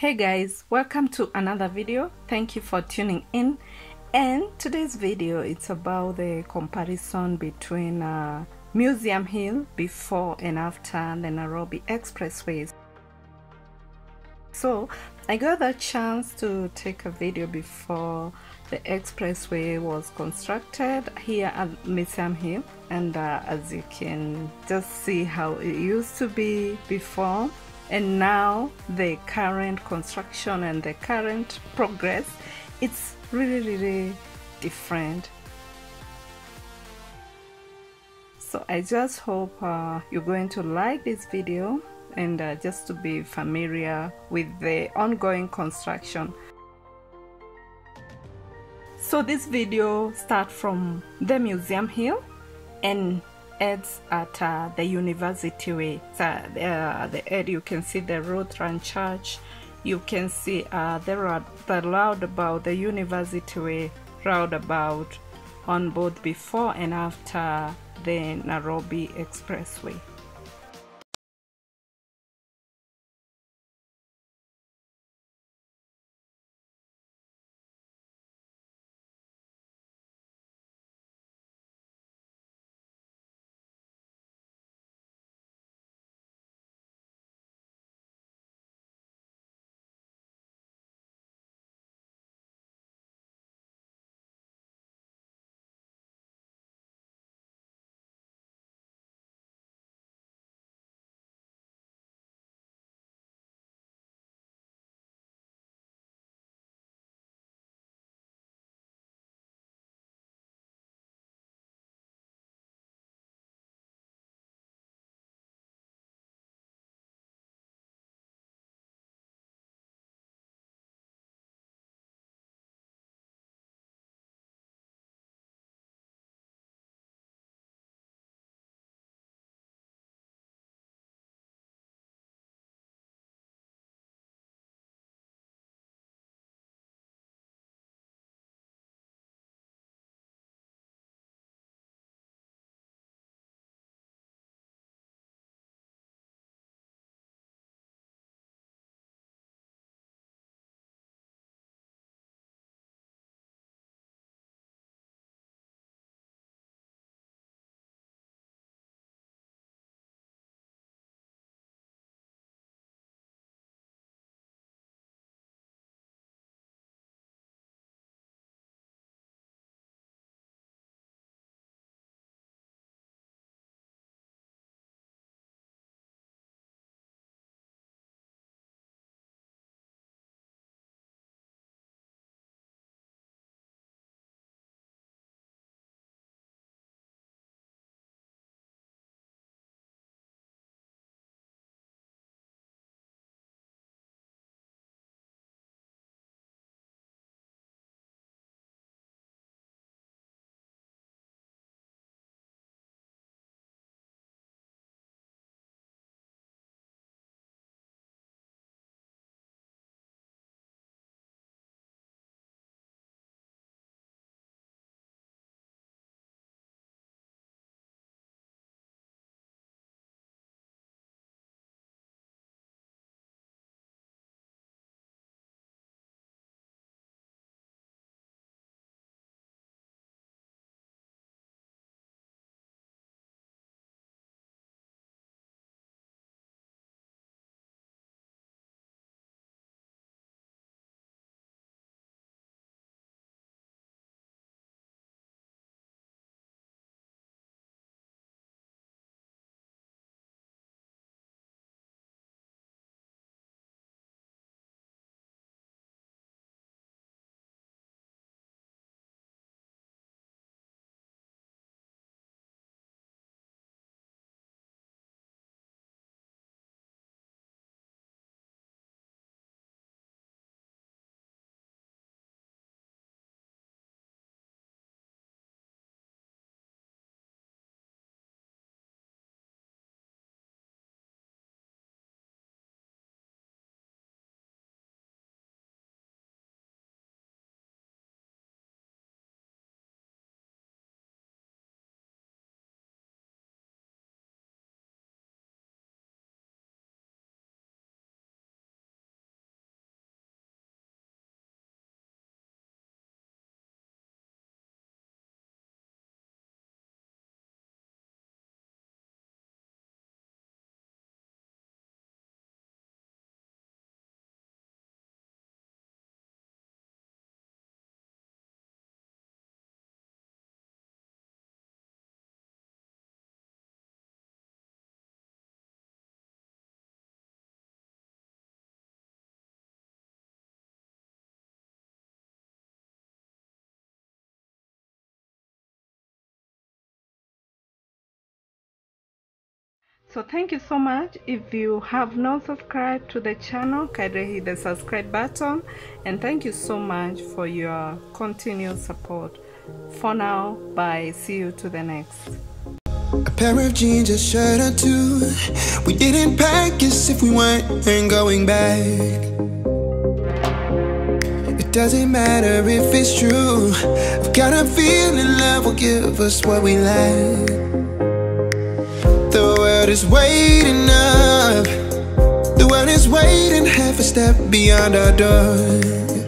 Hey guys, welcome to another video. Thank you for tuning in. And today's video it's about the comparison between uh, Museum Hill before and after the Nairobi Expressways. So I got the chance to take a video before the expressway was constructed here at Museum Hill and uh, as you can just see how it used to be before and now the current construction and the current progress it's really really different. So I just hope uh, you're going to like this video and uh, just to be familiar with the ongoing construction. So this video starts from the museum hill and at uh, the university way. So, uh, the end you can see the Lutheran church you can see uh, the, the roundabout the university way roundabout on both before and after the Nairobi expressway So thank you so much. If you have not subscribed to the channel, kindly hit the subscribe button. And thank you so much for your continued support. For now, bye. See you to the next. A pair of jeans, a shirt or two. We didn't pack if we weren't going back. It doesn't matter if it's true. I've got a feeling love will give us what we world is waiting up. The world is waiting half a step beyond our door